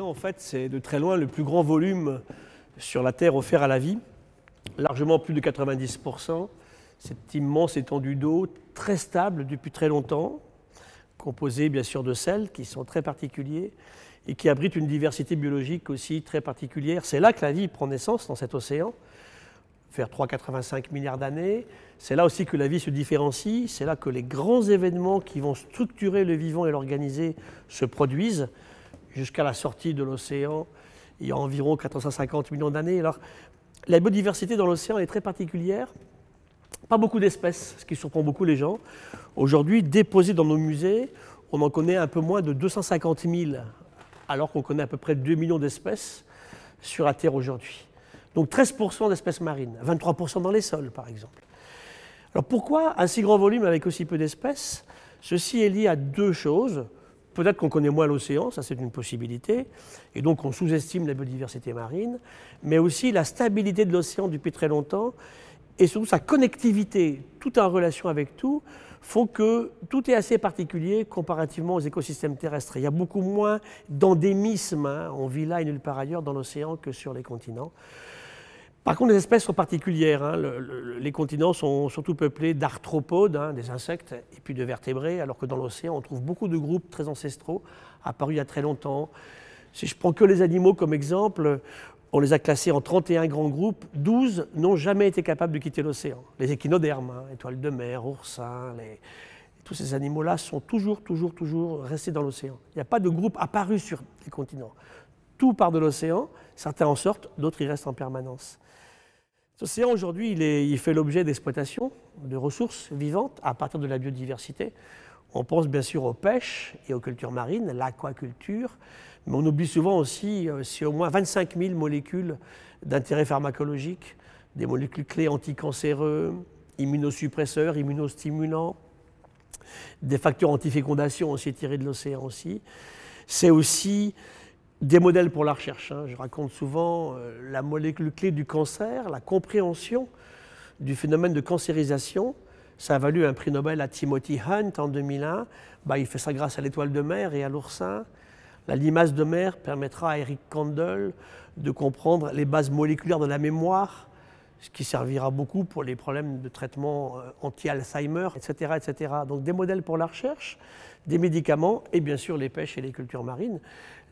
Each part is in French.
En fait, c'est de très loin le plus grand volume sur la Terre offert à la vie, largement plus de 90%. Cette immense étendue d'eau, très stable depuis très longtemps, composée bien sûr de sels qui sont très particuliers et qui abrite une diversité biologique aussi très particulière. C'est là que la vie prend naissance dans cet océan, vers 3,85 milliards d'années. C'est là aussi que la vie se différencie, c'est là que les grands événements qui vont structurer le vivant et l'organiser se produisent jusqu'à la sortie de l'océan il y a environ 450 millions d'années. Alors, la biodiversité dans l'océan est très particulière. Pas beaucoup d'espèces, ce qui surprend beaucoup les gens. Aujourd'hui, déposées dans nos musées, on en connaît un peu moins de 250 000, alors qu'on connaît à peu près 2 millions d'espèces sur la Terre aujourd'hui. Donc 13% d'espèces marines, 23% dans les sols par exemple. Alors pourquoi un si grand volume avec aussi peu d'espèces? Ceci est lié à deux choses. Peut-être qu'on connaît moins l'océan, ça c'est une possibilité, et donc on sous-estime la biodiversité marine, mais aussi la stabilité de l'océan depuis très longtemps, et surtout sa connectivité, tout en relation avec tout, font que tout est assez particulier comparativement aux écosystèmes terrestres. Il y a beaucoup moins d'endémisme, hein. on vit là et nulle part ailleurs dans l'océan que sur les continents. Par contre, les espèces sont particulières. Hein. les continents sont surtout peuplés d'arthropodes, hein, des insectes, et puis de vertébrés, alors que dans l'océan, on trouve beaucoup de groupes très ancestraux, apparus il y a très longtemps. Si je prends que les animaux comme exemple, on les a classés en 31 grands groupes, 12 n'ont jamais été capables de quitter l'océan. Les échinodermes, hein, étoiles de mer, oursins, tous ces animaux-là sont toujours, toujours, toujours restés dans l'océan. Il n'y a pas de groupe apparu sur les continents. Tout part de l'océan, certains en sortent, d'autres y restent en permanence. L'océan aujourd'hui, il, fait l'objet d'exploitation de ressources vivantes à partir de la biodiversité. On pense bien sûr aux pêches et aux cultures marines, l'aquaculture, mais on oublie souvent aussi euh, c'est au moins 25 000 molécules d'intérêt pharmacologique, des molécules clés anticancéreux, immunosuppresseurs, immunostimulants, des facteurs antifécondation aussi tirés de l'océan aussi. C'est aussi des modèles pour la recherche. Hein. Je raconte souvent euh, la molécule clé du cancer, la compréhension du phénomène de cancérisation. Ça a valu un prix Nobel à Timothy Hunt en 2001. Bah, il fait ça grâce à l'étoile de mer et à l'oursin. La limace de mer permettra à Eric Kandel de comprendre les bases moléculaires de la mémoire, ce qui servira beaucoup pour les problèmes de traitement euh, anti-Alzheimer, etc., etc. Donc des modèles pour la recherche, des médicaments et bien sûr les pêches et les cultures marines.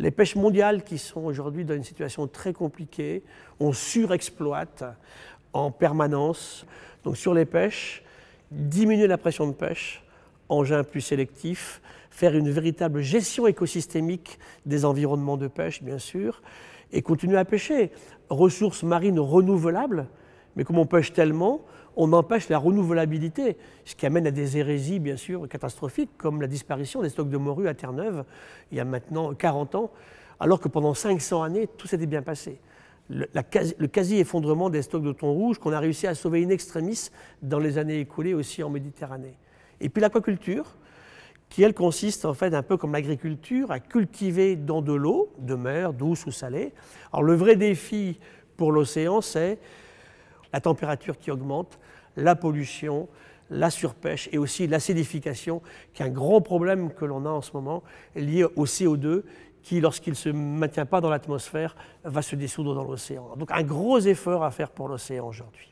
Les pêches mondiales qui sont aujourd'hui dans une situation très compliquée, on surexploite en permanence. Donc sur les pêches, diminuer la pression de pêche, engins plus sélectifs, faire une véritable gestion écosystémique des environnements de pêche, bien sûr, et continuer à pêcher. Ressources marines renouvelables, mais comme on pêche tellement, on empêche la renouvelabilité, ce qui amène à des hérésies, bien sûr, catastrophiques, comme la disparition des stocks de morue à Terre-Neuve, il y a maintenant 40 ans, alors que pendant 500 années, tout s'était bien passé. Le, quasi-effondrement des stocks de thon rouge qu'on a réussi à sauver in extremis dans les années écoulées aussi en Méditerranée. Et puis l'aquaculture, qui elle consiste en fait un peu comme l'agriculture, à cultiver dans de l'eau, de mer, douce ou salée. Alors le vrai défi pour l'océan, c'est la température qui augmente, la pollution, la surpêche et aussi l'acidification, qui est un grand problème que l'on a en ce moment, lié au CO2, qui, lorsqu'il ne se maintient pas dans l'atmosphère, va se dissoudre dans l'océan. Donc un gros effort à faire pour l'océan aujourd'hui.